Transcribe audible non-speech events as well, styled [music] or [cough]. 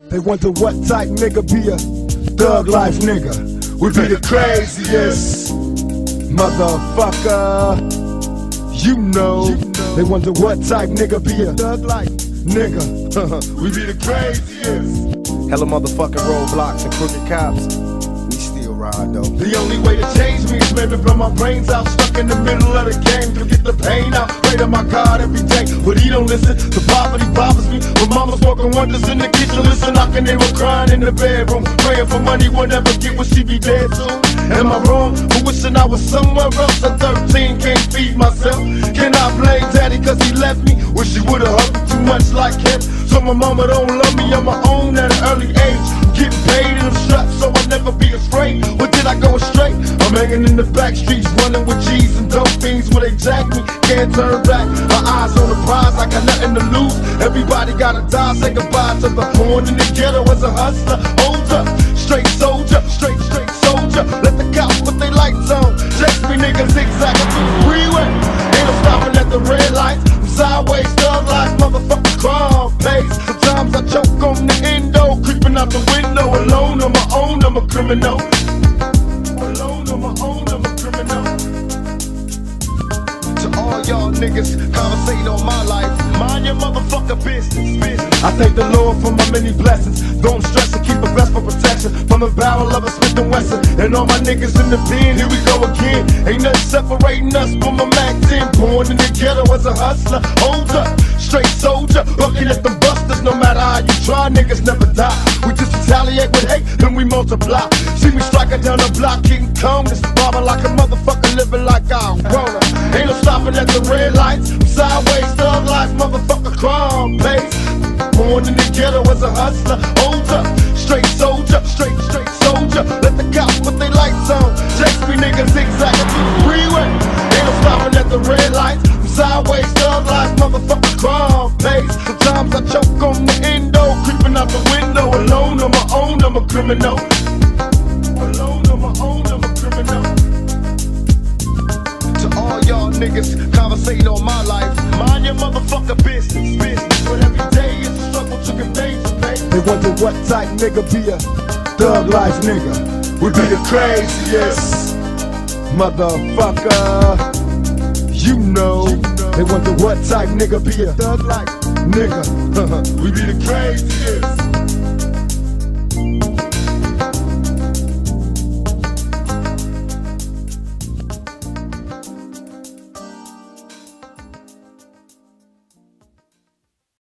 They wonder what type nigga be a thug life nigga. We be the craziest motherfucker. You know. They wonder what type nigga be a thug life nigga. [laughs] we be the craziest. Hella motherfucking roadblocks and crooked cops. We still ride though. The only way to change me is maybe blow my brains out. Stuck in the middle of the game to get the pain out. Pray to my God every day, but he don't listen. The poverty bothers me. When mama's working wonders in the kitchen, listen, knocking, they were crying in the bedroom. Praying for money, will never get what she be dead soon. Am I wrong for wishing I was somewhere else? At 13, can't feed myself. Can I blame daddy cause he left me? Wish he would've hugged me too much like him. So my mama don't love me on my own at an early age. Getting paid in them straps so I'll never be afraid. Or did I go astray? I'm hanging in the back streets, running with G's and dope fiends where they jack me. Can't turn back. My eyes on the Everybody gotta die, say goodbye to the born in the ghetto as a hustler. Hold up, straight soldier, straight, straight soldier. Let the cops put their lights on. Chase me niggas zigzagging through the freeway. Ain't no stopping at the red lights. I'm sideways, thug life, motherfucker, crime pace. Sometimes I choke on the endo, creeping out the window. Alone on my own, I'm a criminal. Alone on my own, y'all niggas conversating on my life, mind your motherfucker business. business. I thank the Lord for my many blessings. Don't stress and keep a vest for protection from the barrel of a Smith and Wesson. And all my niggas in the pen, here we go again. Ain't nothing separating us from my Mac 10. Born in the ghetto as a hustler. Hold up, straight soldier, looking at the busters. No matter how you try, niggas never die. We just retaliate with hate, then we multiply. See me striking down the block, King Kong. This bobbing like a motherfucker, stopping at the red lights. I'm sideways, thug life, motherfucker, crime pace. Born in the ghetto as a hustler. Hold up, straight soldier, straight, straight soldier. Let the cops put their lights on. Chase me niggas zigzagging through the freeway. Ain't no stopping at the red lights. I'm sideways, thug life, motherfucker, crime pace. Sometimes I choke on the endo, creeping out the window. Alone on my own, I'm a criminal. Your motherfucker business. business. But every day is a struggle to convey to pay. They wonder what type nigga be a thug life nigga. We be the craziest motherfucker. You know. They wonder what type nigga be a thug life nigga. [laughs] we be the craziest.